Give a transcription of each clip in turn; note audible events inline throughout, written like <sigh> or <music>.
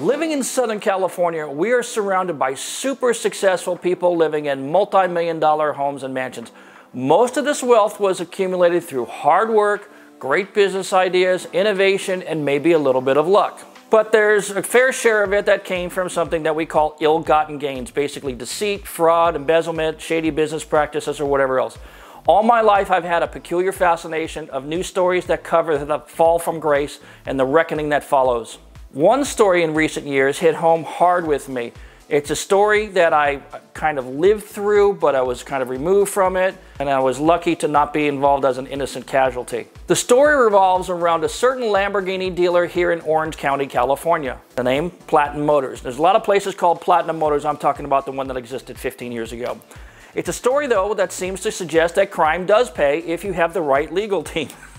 Living in Southern California, we are surrounded by super successful people living in multi-million dollar homes and mansions. Most of this wealth was accumulated through hard work, great business ideas, innovation, and maybe a little bit of luck. But there's a fair share of it that came from something that we call ill-gotten gains, basically deceit, fraud, embezzlement, shady business practices, or whatever else. All my life, I've had a peculiar fascination of news stories that cover the fall from grace and the reckoning that follows. One story in recent years hit home hard with me. It's a story that I kind of lived through, but I was kind of removed from it, and I was lucky to not be involved as an innocent casualty. The story revolves around a certain Lamborghini dealer here in Orange County, California. The name, Platinum Motors. There's a lot of places called Platinum Motors. I'm talking about the one that existed 15 years ago. It's a story, though, that seems to suggest that crime does pay if you have the right legal team. <laughs>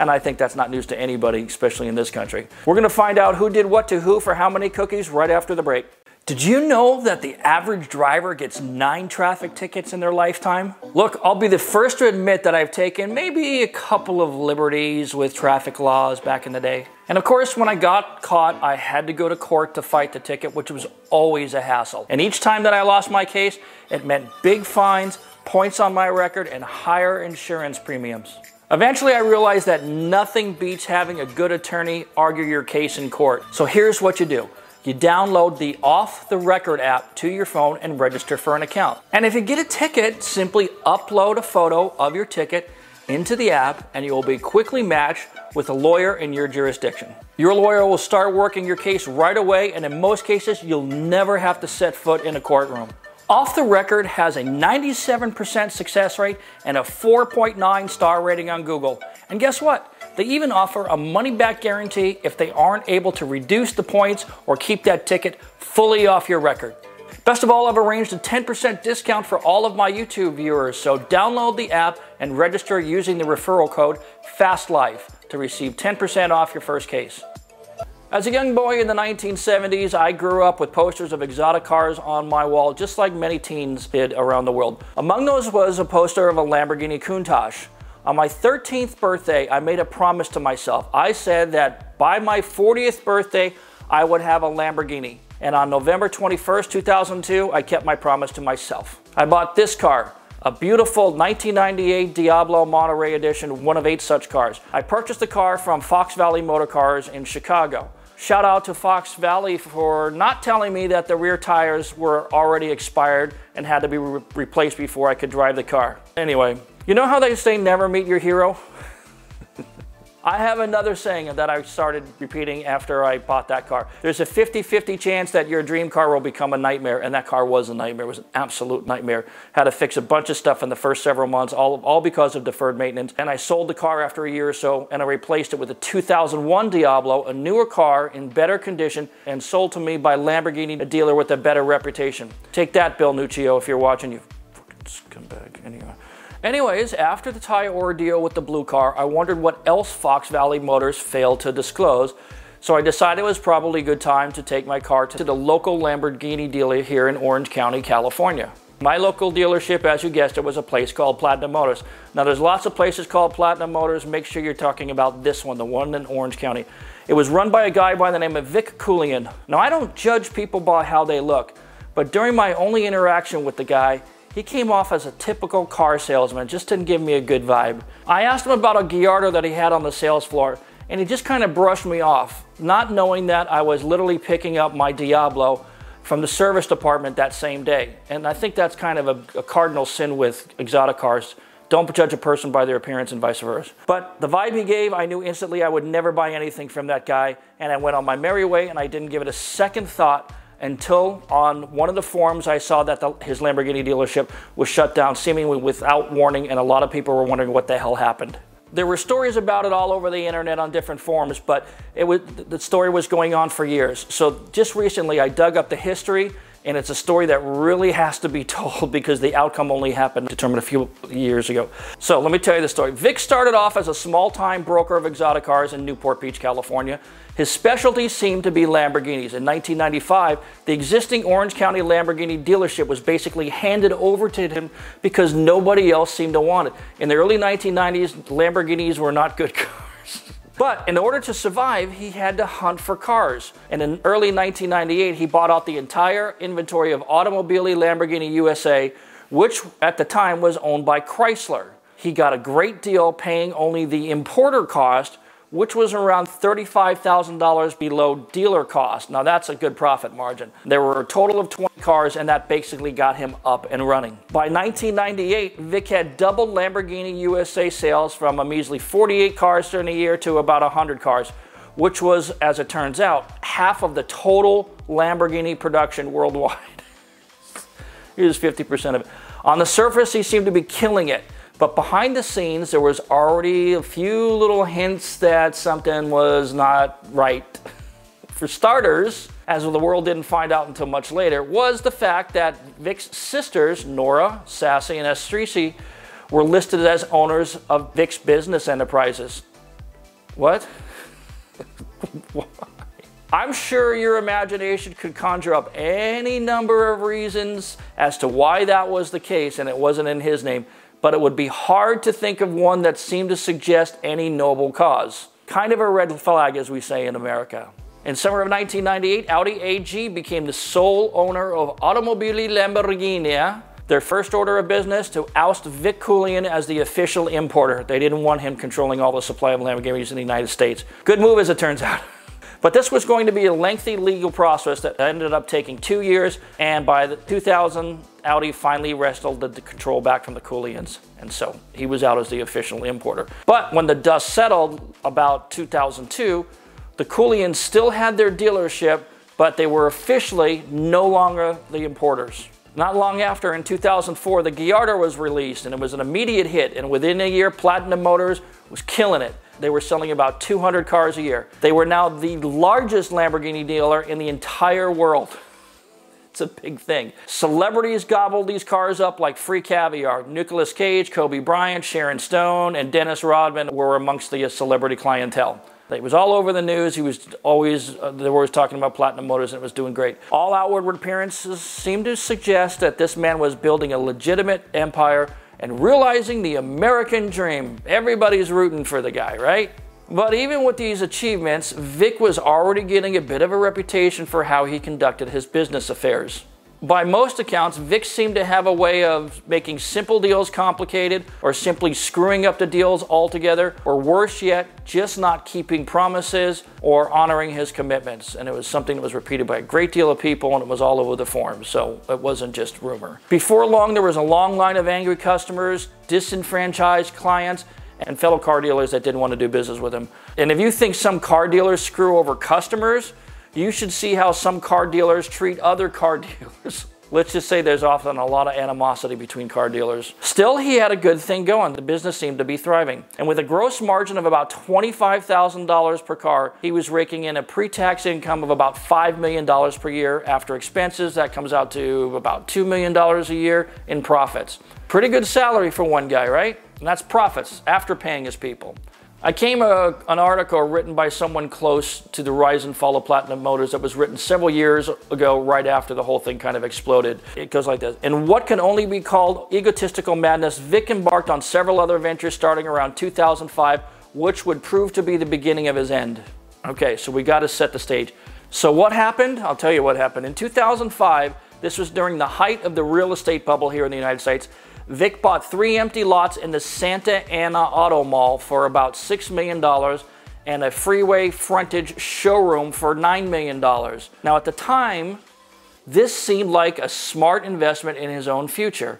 And I think that's not news to anybody, especially in this country. We're going to find out who did what to who for how many cookies right after the break. Did you know that the average driver gets nine traffic tickets in their lifetime? Look, I'll be the first to admit that I've taken maybe a couple of liberties with traffic laws back in the day. And of course, when I got caught, I had to go to court to fight the ticket, which was always a hassle. And each time that I lost my case, it meant big fines, points on my record, and higher insurance premiums. Eventually, I realized that nothing beats having a good attorney argue your case in court. So here's what you do. You download the Off the Record app to your phone and register for an account. And if you get a ticket, simply upload a photo of your ticket into the app and you will be quickly matched with a lawyer in your jurisdiction. Your lawyer will start working your case right away and in most cases, you'll never have to set foot in a courtroom. Off the Record has a 97% success rate and a 4.9 star rating on Google. And guess what? They even offer a money back guarantee if they aren't able to reduce the points or keep that ticket fully off your record. Best of all, I've arranged a 10% discount for all of my YouTube viewers, so download the app and register using the referral code FASTLIFE to receive 10% off your first case. As a young boy in the 1970s, I grew up with posters of exotic cars on my wall, just like many teens did around the world. Among those was a poster of a Lamborghini Countach. On my 13th birthday, I made a promise to myself. I said that by my 40th birthday, I would have a Lamborghini. And on November 21st, 2002, I kept my promise to myself. I bought this car, a beautiful 1998 Diablo Monterey Edition, one of eight such cars. I purchased the car from Fox Valley Motor Cars in Chicago. Shout out to Fox Valley for not telling me that the rear tires were already expired and had to be re replaced before I could drive the car. Anyway, you know how they say never meet your hero? <laughs> I have another saying that I started repeating after I bought that car. There's a 50-50 chance that your dream car will become a nightmare, and that car was a nightmare. It was an absolute nightmare. Had to fix a bunch of stuff in the first several months, all, all because of deferred maintenance. And I sold the car after a year or so, and I replaced it with a 2001 Diablo, a newer car in better condition, and sold to me by Lamborghini, a dealer with a better reputation. Take that, Bill Nuccio, if you're watching, you fucking scumbag. Anyway. Anyways, after the tire ordeal with the blue car, I wondered what else Fox Valley Motors failed to disclose, so I decided it was probably a good time to take my car to the local Lamborghini dealer here in Orange County, California. My local dealership, as you guessed it, was a place called Platinum Motors. Now there's lots of places called Platinum Motors. Make sure you're talking about this one, the one in Orange County. It was run by a guy by the name of Vik Keuylian. Now I don't judge people by how they look, but during my only interaction with the guy, he came off as a typical car salesman, just didn't give me a good vibe. I asked him about a Gallardo that he had on the sales floor, and he just kind of brushed me off, not knowing that I was literally picking up my Diablo from the service department that same day. And I think that's kind of a, a cardinal sin with exotic cars. Don't judge a person by their appearance and vice versa. But the vibe he gave, I knew instantly I would never buy anything from that guy, and I went on my merry way and I didn't give it a second thought until on one of the forums I saw that the, his Lamborghini dealership was shut down seemingly without warning and a lot of people were wondering what the hell happened. There were stories about it all over the internet on different forums, but it was, the story was going on for years. So just recently I dug up the history and it's a story that really has to be <laughs> told because the outcome only happened determined a few years ago. So let me tell you the story. Vik started off as a small-time broker of exotic cars in Newport Beach, California. His specialty seemed to be Lamborghinis. In 1995, the existing Orange County Lamborghini dealership was basically handed over to him because nobody else seemed to want it. In the early 1990s, Lamborghinis were not good <laughs> cars. But in order to survive, he had to hunt for cars. And in early 1998, he bought out the entire inventory of Automobili Lamborghini USA, which at the time was owned by Chrysler. He got a great deal paying only the importer cost, which was around $35,000 below dealer cost. Now that's a good profit margin. There were a total of 20 cars and that basically got him up and running. By 1998, Vik had doubled Lamborghini USA sales from a measly 48 cars during the year to about 100 cars, which was, as it turns out, half of the total Lamborghini production worldwide. he was 50% of it. On the surface, he seemed to be killing it. But behind the scenes, there was already a few little hints that something was not right. <laughs> For starters, as the world didn't find out until much later, was the fact that Vik's sisters, Nora, Sassy, and Estrisi, were listed as owners of Vik's business enterprises. What? <laughs> I'm sure your imagination could conjure up any number of reasons as to why that was the case and it wasn't in his name but it would be hard to think of one that seemed to suggest any noble cause. Kind of a red flag, as we say in America. In summer of 1998, Audi AG became the sole owner of Automobili Lamborghini, their first order of business to oust Vik Keuylian as the official importer. They didn't want him controlling all the supply of Lamborghinis in the United States. Good move as it turns out. <laughs> But this was going to be a lengthy legal process that ended up taking two years, and by the 2000, Audi finally wrestled the control back from the Keuylians, and so he was out as the official importer. But when the dust settled about 2002, the Keuylians still had their dealership, but they were officially no longer the importers. Not long after, in 2004, the Gallardo was released, and it was an immediate hit, and within a year, Platinum Motors was killing it. They were selling about 200 cars a year. They were now the largest Lamborghini dealer in the entire world. It's a big thing. Celebrities gobbled these cars up like free caviar. Nicolas Cage, Kobe Bryant, Sharon Stone, and Dennis Rodman were amongst the celebrity clientele. It was all over the news. He was always, uh, they were always talking about Platinum Motors and it was doing great. All outward appearances seemed to suggest that this man was building a legitimate empire and realizing the American dream. Everybody's rooting for the guy, right? But even with these achievements, Vik was already getting a bit of a reputation for how he conducted his business affairs. By most accounts, Vik seemed to have a way of making simple deals complicated or simply screwing up the deals altogether, or worse yet, just not keeping promises or honoring his commitments. And it was something that was repeated by a great deal of people and it was all over the forums, so it wasn't just rumor. Before long, there was a long line of angry customers, disenfranchised clients, and fellow car dealers that didn't want to do business with him. And if you think some car dealers screw over customers, you should see how some car dealers treat other car <laughs> dealers. Let's just say there's often a lot of animosity between car dealers. Still, he had a good thing going. The business seemed to be thriving. And with a gross margin of about $25,000 per car, he was raking in a pre-tax income of about $5 million per year. After expenses, that comes out to about $2 million a year in profits. Pretty good salary for one guy, right? And that's profits after paying his people. I came a, an article written by someone close to the rise and fall of Platinum Motors that was written several years ago, right after the whole thing kind of exploded. It goes like this. In what can only be called egotistical madness, Vik embarked on several other ventures starting around 2005, which would prove to be the beginning of his end. Okay, so we got to set the stage. So what happened? I'll tell you what happened. In 2005, this was during the height of the real estate bubble here in the United States. Vik bought three empty lots in the Santa Ana Auto Mall for about $6 million and a freeway frontage showroom for $9 million. Now, at the time, this seemed like a smart investment in his own future.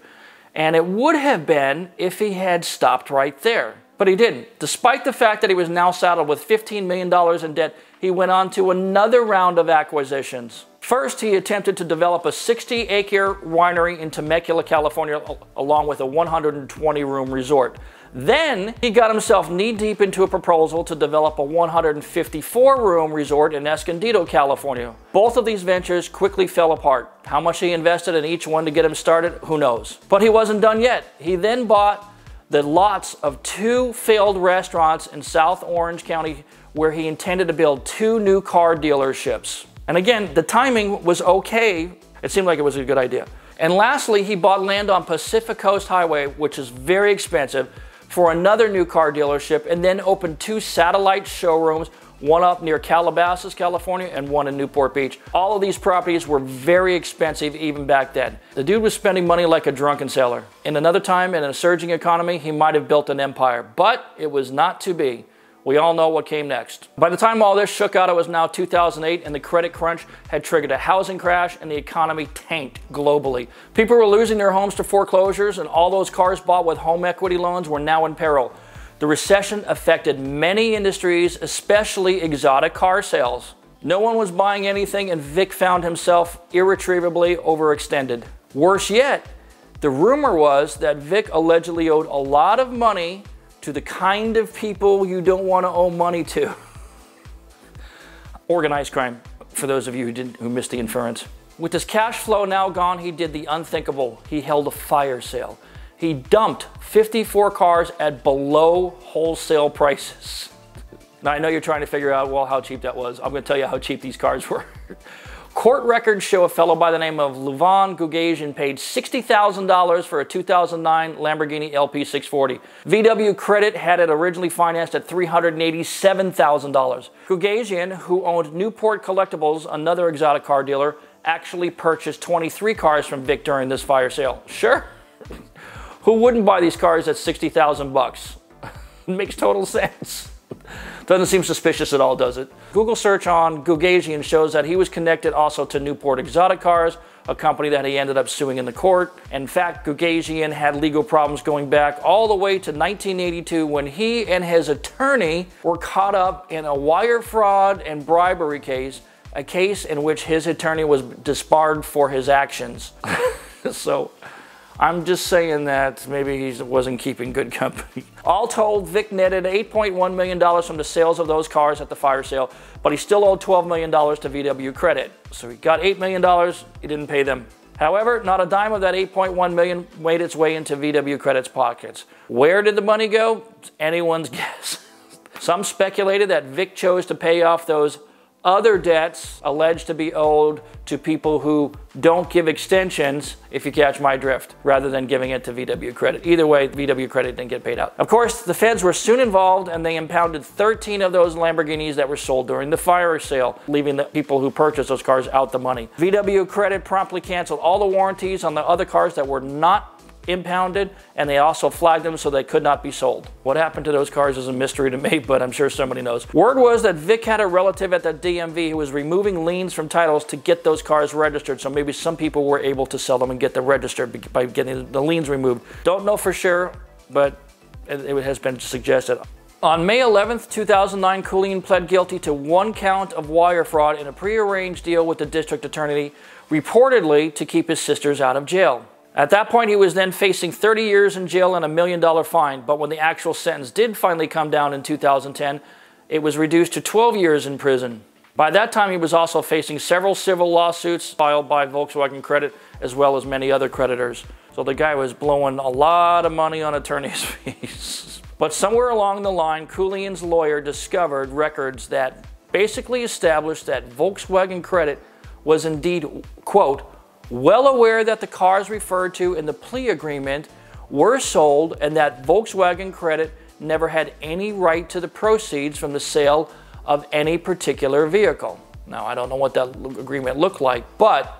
And it would have been if he had stopped right there. But he didn't. Despite the fact that he was now saddled with $15 million in debt, he went on to another round of acquisitions. First, he attempted to develop a 60 acre winery in Temecula, California, along with a 120 room resort. Then he got himself knee deep into a proposal to develop a 154 room resort in Escondido, California. Both of these ventures quickly fell apart. How much he invested in each one to get him started, who knows. But he wasn't done yet. He then bought the lots of two failed restaurants in South Orange County where he intended to build two new car dealerships. And again, the timing was okay. It seemed like it was a good idea. And lastly, he bought land on Pacific Coast Highway, which is very expensive, for another new car dealership and then opened two satellite showrooms, one up near Calabasas, California, and one in Newport Beach. All of these properties were very expensive even back then. The dude was spending money like a drunken sailor. In another time, in a surging economy, he might have built an empire, but it was not to be. We all know what came next. By the time all this shook out, it was now 2008 and the credit crunch had triggered a housing crash and the economy tanked globally. People were losing their homes to foreclosures and all those cars bought with home equity loans were now in peril. The recession affected many industries, especially exotic car sales. No one was buying anything and Vik found himself irretrievably overextended. Worse yet, the rumor was that Vik allegedly owed a lot of money to the kind of people you don't want to owe money to. <laughs> Organized crime, for those of you who, didn't, who missed the inference. With his cash flow now gone, he did the unthinkable. He held a fire sale. He dumped 54 cars at below wholesale prices. Now, I know you're trying to figure out, well, how cheap that was. I'm going to tell you how cheap these cars <laughs> were. Court records show a fellow by the name of Levon Gugasian paid $60,000 for a 2009 Lamborghini LP640. VW Credit had it originally financed at $387,000. Gugasian, who owned Newport Collectibles, another exotic car dealer, actually purchased 23 cars from Vic during this fire sale. Sure. Who wouldn't buy these cars at 60,000 bucks? <laughs> Makes total sense. Doesn't seem suspicious at all, does it? Google search on Gugasian shows that he was connected also to Newport Exotic Cars, a company that he ended up suing in the court. In fact, Gugasian had legal problems going back all the way to 1982 when he and his attorney were caught up in a wire fraud and bribery case, a case in which his attorney was disbarred for his actions. <laughs> so I'm just saying that maybe he wasn't keeping good company. All told, Vik netted $8.1 million from the sales of those cars at the fire sale, but he still owed $12 million to VW Credit. So he got $8 million, he didn't pay them. However, not a dime of that 8.1 million made its way into VW Credit's pockets. Where did the money go? It's anyone's <laughs> guess. Some speculated that Vik chose to pay off those other debts alleged to be owed to people who don't give extensions, if you catch my drift, rather than giving it to VW Credit. Either way, VW Credit didn't get paid out. Of course, the feds were soon involved and they impounded 13 of those Lamborghinis that were sold during the fire sale, leaving the people who purchased those cars out the money. VW Credit promptly canceled all the warranties on the other cars that were not impounded, and they also flagged them so they could not be sold. What happened to those cars is a mystery to me, <laughs> but I'm sure somebody knows. Word was that Vik had a relative at the DMV who was removing liens from titles to get those cars registered, so maybe some people were able to sell them and get them registered by getting the liens removed. Don't know for sure, but it has been suggested. On May 11, 2009, Keuylian pled guilty to one count of wire fraud in a prearranged deal with the district attorney, reportedly to keep his sisters out of jail. At that point, he was then facing 30 years in jail and a million dollar fine. But when the actual sentence did finally come down in 2010, it was reduced to 12 years in prison. By that time, he was also facing several civil lawsuits filed by Volkswagen Credit as well as many other creditors. So the guy was blowing a lot of money on attorney's <laughs> fees. but somewhere along the line, Keuylian's lawyer discovered records that basically established that Volkswagen Credit was indeed, quote, well aware that the cars referred to in the plea agreement were sold and that Volkswagen Credit never had any right to the proceeds from the sale of any particular vehicle. Now, I don't know what that agreement looked like, but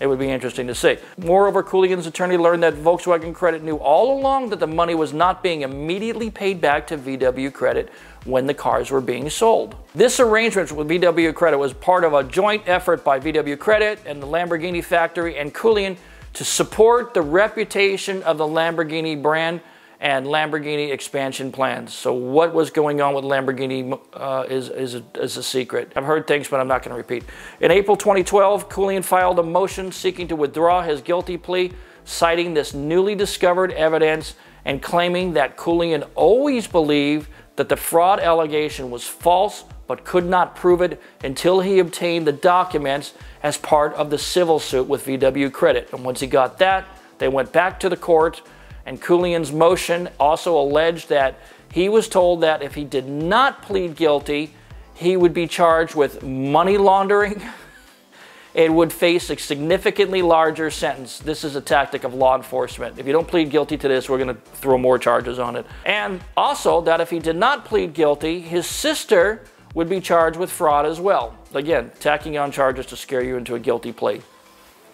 it would be interesting to see. Moreover, Keuylian's attorney learned that Volkswagen Credit knew all along that the money was not being immediately paid back to VW Credit when the cars were being sold. This arrangement with VW Credit was part of a joint effort by VW Credit and the Lamborghini factory and Keuylian to support the reputation of the Lamborghini brand and Lamborghini expansion plans. So what was going on with Lamborghini uh, is, is, a, is a secret. I've heard things, but I'm not going to repeat. In April 2012, Keuylian filed a motion seeking to withdraw his guilty plea, citing this newly discovered evidence and claiming that Keuylian always believed that the fraud allegation was false but could not prove it until he obtained the documents as part of the civil suit with VW Credit. And once he got that, they went back to the court and Keuylian's motion also alleged that he was told that if he did not plead guilty, he would be charged with money laundering, <laughs> it would face a significantly larger sentence. This is a tactic of law enforcement. If you don't plead guilty to this, we're going to throw more charges on it. And also that if he did not plead guilty, his sister would be charged with fraud as well. Again, tacking on charges to scare you into a guilty plea.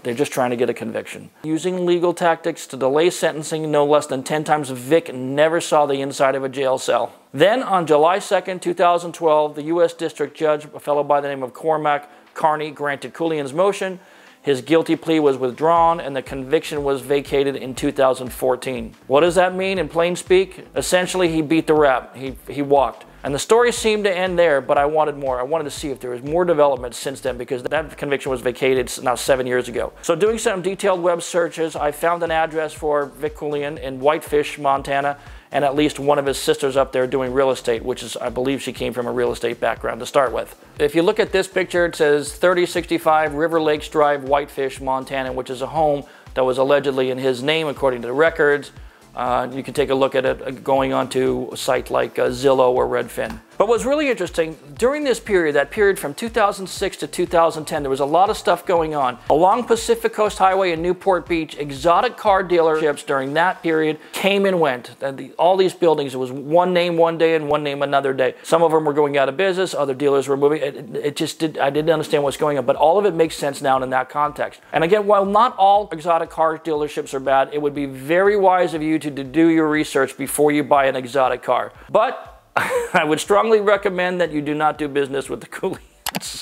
They're just trying to get a conviction. Using legal tactics to delay sentencing no less than 10 times, Vik never saw the inside of a jail cell. Then on July 2nd, 2012, the U.S. District Judge, a fellow by the name of Cormac Carney, granted Keuylian's motion. His guilty plea was withdrawn and the conviction was vacated in 2014. What does that mean in plain speak? Essentially, he beat the rap. He, he walked. And the story seemed to end there, but I wanted more. I wanted to see if there was more development since then because that conviction was vacated now seven years ago. So doing some detailed web searches, I found an address for Vik Keuylian in Whitefish, Montana, and at least one of his sisters up there doing real estate, which is, I believe she came from a real estate background to start with. If you look at this picture, it says 3065 River Lakes Drive, Whitefish, Montana, which is a home that was allegedly in his name according to the records. Uh, you can take a look at it uh, going onto a site like uh, Zillow or Redfin. But what's really interesting, during this period, that period from 2006 to 2010, there was a lot of stuff going on. Along Pacific Coast Highway in Newport Beach, exotic car dealerships during that period came and went. All these buildings, it was one name one day and one name another day. Some of them were going out of business, other dealers were moving. It, it just did, I didn't understand what's going on, but all of it makes sense now in that context. And again, while not all exotic car dealerships are bad, it would be very wise of you to, to do your research before you buy an exotic car. But <laughs> I would strongly recommend that you do not do business with the Keuylians. <laughs>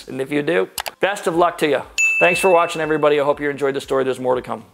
And if you do, best of luck to you. Thanks for watching, everybody. I hope you enjoyed the story. There's more to come.